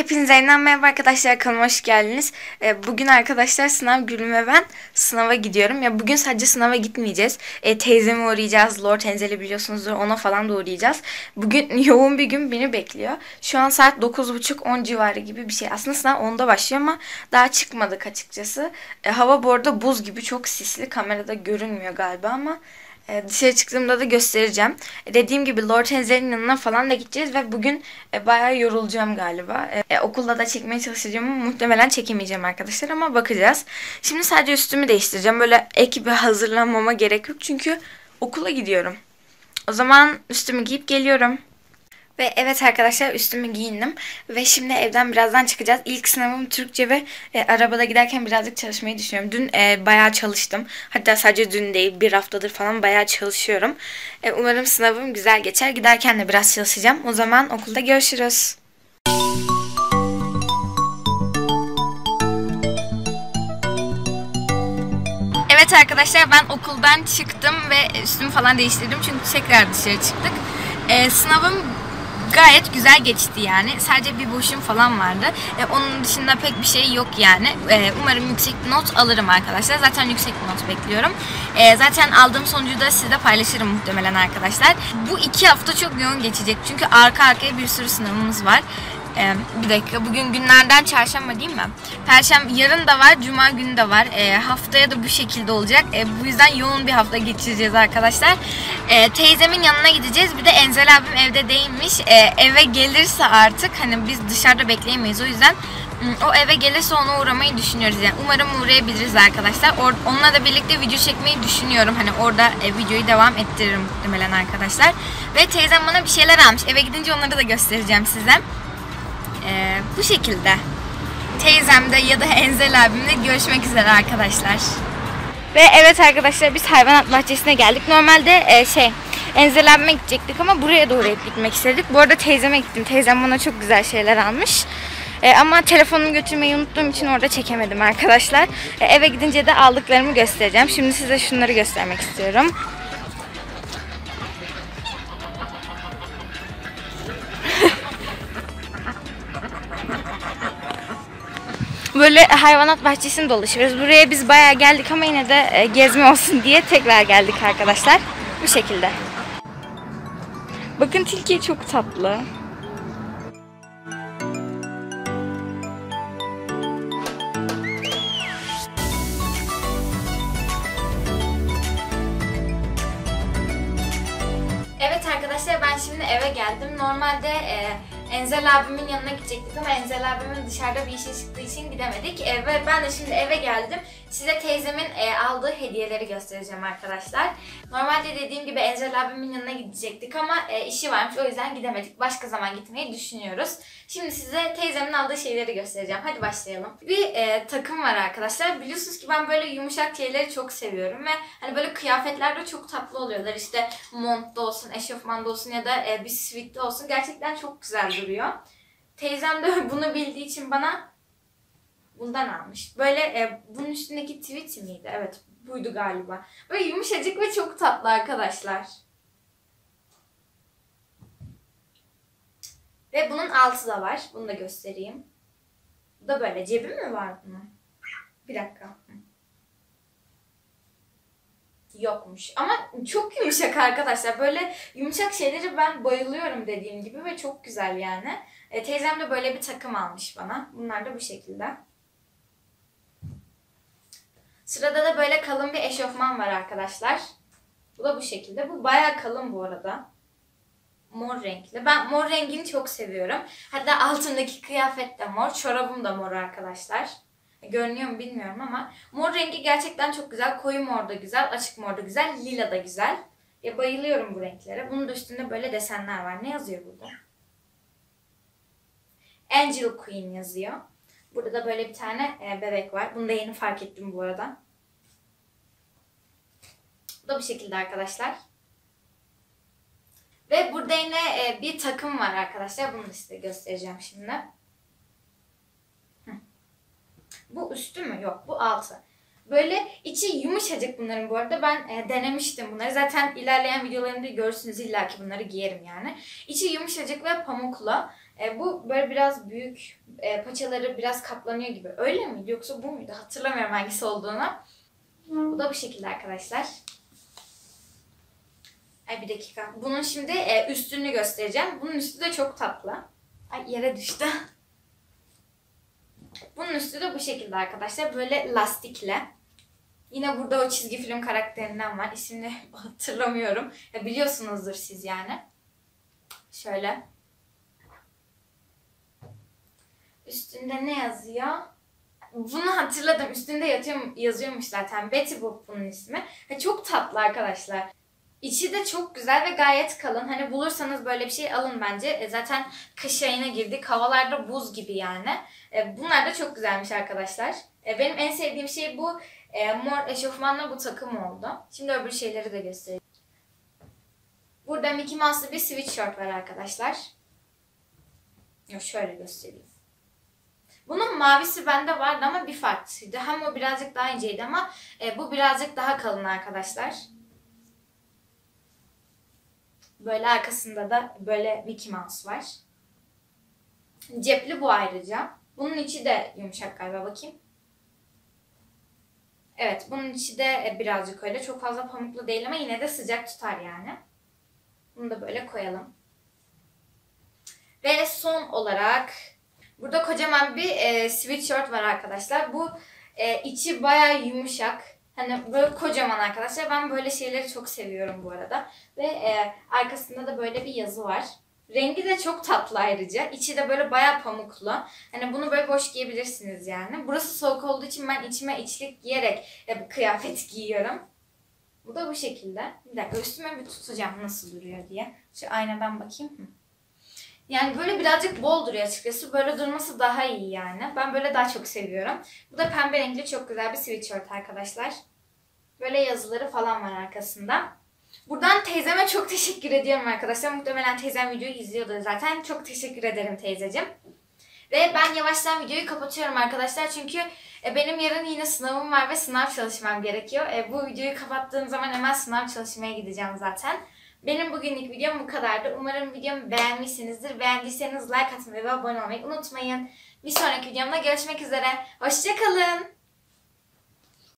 Hepinize yeniden merhaba arkadaşlar kanalıma hoş geldiniz. Ee, Bugün arkadaşlar sınav günüm ve ben sınava gidiyorum. Ya bugün sadece sınava gitmeyeceğiz. Ee, teyzeme uğrayacağız. Lord Enzel'i biliyorsunuzdur. Ona falan da uğrayacağız. Bugün yoğun bir gün beni bekliyor. Şu an saat 9.30-10 civarı gibi bir şey. Aslında sınav 10'da başlıyor ama daha çıkmadık açıkçası. Ee, Hava bu arada buz gibi çok sisli. Kamerada görünmüyor galiba ama e, dışarı çıktığımda da göstereceğim. E, dediğim gibi Lord Enzel'in yanına falan da gideceğiz ve bugün e, bayağı yorulacağım galiba. E, e, okulda da çekmeye çalışacağım ama muhtemelen çekemeyeceğim arkadaşlar ama bakacağız. Şimdi sadece üstümü değiştireceğim. Böyle ek bir hazırlanmama gerek yok çünkü okula gidiyorum. O zaman üstümü giyip geliyorum. Ve evet arkadaşlar üstümü giyindim. Ve şimdi evden birazdan çıkacağız. İlk sınavım Türkçe ve e, arabada giderken birazcık çalışmayı düşünüyorum. Dün e, bayağı çalıştım. Hatta sadece dün değil bir haftadır falan bayağı çalışıyorum. E, umarım sınavım güzel geçer. Giderken de biraz çalışacağım. O zaman okulda görüşürüz. Evet arkadaşlar ben okuldan çıktım ve üstümü falan değiştirdim çünkü tekrar dışarı çıktık. Ee, sınavım gayet güzel geçti yani. Sadece bir boşum falan vardı. Ee, onun dışında pek bir şey yok yani. Ee, umarım yüksek not alırım arkadaşlar. Zaten yüksek not bekliyorum. Ee, zaten aldığım sonucu da sizle paylaşırım muhtemelen arkadaşlar. Bu iki hafta çok yoğun geçecek. Çünkü arka arkaya bir sürü sınavımız var. Ee, bir dakika bugün günlerden çarşamba değil mi? Perşembe yarın da var, cuma günü de var. Ee, haftaya da bu şekilde olacak. Ee, bu yüzden yoğun bir hafta geçireceğiz arkadaşlar. Ee, teyzemin yanına gideceğiz. Bir de Enzel abim evde değilmiş. Ee, eve gelirse artık hani biz dışarıda bekleyemeyiz. O yüzden ım, o eve gelirse ona uğramayı düşünüyoruz. Yani umarım uğrayabiliriz arkadaşlar. Or- onunla da birlikte video çekmeyi düşünüyorum. Hani orada e, videoyu devam ettiririm muhtemelen arkadaşlar. Ve teyzem bana bir şeyler almış. Eve gidince onları da göstereceğim size. Ee, bu şekilde. Teyzemde ya da Enzel abimle görüşmek üzere arkadaşlar. Ve evet arkadaşlar biz hayvanat bahçesine geldik. Normalde e, şey Enzel abime gidecektik ama buraya doğru hep gitmek istedik. Bu arada teyzeme gittim. Teyzem bana çok güzel şeyler almış. E, ama telefonumu götürmeyi unuttuğum için orada çekemedim arkadaşlar. E, eve gidince de aldıklarımı göstereceğim. Şimdi size şunları göstermek istiyorum. Böyle hayvanat bahçesini dolaşıyoruz. Buraya biz bayağı geldik ama yine de e, gezme olsun diye tekrar geldik arkadaşlar. Bu şekilde. Bakın tilki çok tatlı. Evet arkadaşlar ben şimdi eve geldim. Normalde e, Enzel abimin yanına gidecektik ama Enzel abimin dışarıda bir işe çıktığı için gidemedik. E, ve ben de şimdi eve geldim. Size teyzemin e, aldığı hediyeleri göstereceğim arkadaşlar. Normalde dediğim gibi Enzel abimin yanına gidecektik ama e, işi varmış o yüzden gidemedik. Başka zaman gitmeyi düşünüyoruz. Şimdi size teyzemin aldığı şeyleri göstereceğim. Hadi başlayalım. Bir e, takım var arkadaşlar. Biliyorsunuz ki ben böyle yumuşak şeyleri çok seviyorum ve hani böyle kıyafetlerde çok tatlı oluyorlar. İşte montta olsun, eşofmanda olsun ya da e, bir sweatte olsun. Gerçekten çok güzel duruyor. Teyzem de bunu bildiği için bana bundan almış. Böyle e, bunun üstündeki tweet miydi? Evet buydu galiba. Böyle yumuşacık ve çok tatlı arkadaşlar. Ve bunun altı da var. Bunu da göstereyim. Bu da böyle. Cebi mi var bunun? Bir dakika. Yokmuş. Ama çok yumuşak arkadaşlar. Böyle yumuşak şeyleri ben bayılıyorum dediğim gibi ve çok güzel yani. E, teyzem de böyle bir takım almış bana. Bunlar da bu şekilde. Sırada da böyle kalın bir eşofman var arkadaşlar. Bu da bu şekilde. Bu bayağı kalın bu arada. Mor renkli. Ben mor rengini çok seviyorum. Hatta altındaki kıyafet de mor. Çorabım da mor arkadaşlar. Görünüyor mu bilmiyorum ama mor rengi gerçekten çok güzel. Koyu mor da güzel, açık mor da güzel, lila da güzel. Ya bayılıyorum bu renklere. Bunun da üstünde böyle desenler var. Ne yazıyor burada? Angel Queen yazıyor. Burada da böyle bir tane e, bebek var. Bunu da yeni fark ettim bu arada. Bu da bu şekilde arkadaşlar. Ve burada yine e, bir takım var arkadaşlar. Bunu da size göstereceğim şimdi. Bu üstü mü? Yok bu altı. Böyle içi yumuşacık bunların bu arada. Ben e, denemiştim bunları. Zaten ilerleyen videolarımda görürsünüz illa ki bunları giyerim yani. İçi yumuşacık ve pamuklu. E, bu böyle biraz büyük, e, paçaları biraz katlanıyor gibi. Öyle miydi yoksa bu muydu? Hatırlamıyorum hangisi olduğunu. Bu da bu şekilde arkadaşlar. Ay bir dakika. Bunun şimdi e, üstünü göstereceğim. Bunun üstü de çok tatlı. Ay yere düştü. Bunun üstü de bu şekilde arkadaşlar. Böyle lastikle. Yine burada o çizgi film karakterinden var. İsmini hatırlamıyorum. Ya biliyorsunuzdur siz yani. Şöyle. Üstünde ne yazıyor? Bunu hatırladım. Üstünde yatıyor, yazıyormuş zaten. Betty Boop bunun ismi. Ha, çok tatlı arkadaşlar. İçi de çok güzel ve gayet kalın. Hani bulursanız böyle bir şey alın bence. E, zaten kış ayına girdik. Havalarda buz gibi yani. E, bunlar da çok güzelmiş arkadaşlar. E, benim en sevdiğim şey bu e, mor eşofmanla bu takım oldu. Şimdi öbür şeyleri de göstereyim. Burada Mickey Mouse'lı bir sweatshirt var arkadaşlar. Ya şöyle göstereyim. Bunun mavisi bende vardı ama bir farklıydı. Hem o birazcık daha inceydi ama e, bu birazcık daha kalın arkadaşlar. Böyle arkasında da böyle Mickey Mouse var. Cepli bu ayrıca. Bunun içi de yumuşak galiba bakayım. Evet bunun içi de e, birazcık öyle. Çok fazla pamuklu değil ama yine de sıcak tutar yani. Bunu da böyle koyalım. Ve son olarak burada kocaman bir e, sweatshirt var arkadaşlar. Bu e, içi baya yumuşak. Hani böyle kocaman arkadaşlar. Ben böyle şeyleri çok seviyorum bu arada. Ve e, arkasında da böyle bir yazı var. Rengi de çok tatlı ayrıca. İçi de böyle bayağı pamuklu. Hani bunu böyle boş giyebilirsiniz yani. Burası soğuk olduğu için ben içime içlik giyerek e, kıyafet giyiyorum. Bu da bu şekilde. Bir dakika üstüme bir tutacağım nasıl duruyor diye. Şu aynadan bakayım. Yani böyle birazcık bol duruyor açıkçası. Böyle durması daha iyi yani. Ben böyle daha çok seviyorum. Bu da pembe renkli çok güzel bir sweatshirt arkadaşlar. Böyle yazıları falan var arkasında. Buradan teyzeme çok teşekkür ediyorum arkadaşlar. Muhtemelen teyzem videoyu izliyordu zaten. Çok teşekkür ederim teyzeciğim. Ve ben yavaştan videoyu kapatıyorum arkadaşlar. Çünkü e, benim yarın yine sınavım var ve sınav çalışmam gerekiyor. E, bu videoyu kapattığım zaman hemen sınav çalışmaya gideceğim zaten. Benim bugünlük videom bu kadardı. Umarım videomu beğenmişsinizdir. Beğendiyseniz like atmayı ve abone olmayı unutmayın. Bir sonraki videomda görüşmek üzere. Hoşçakalın.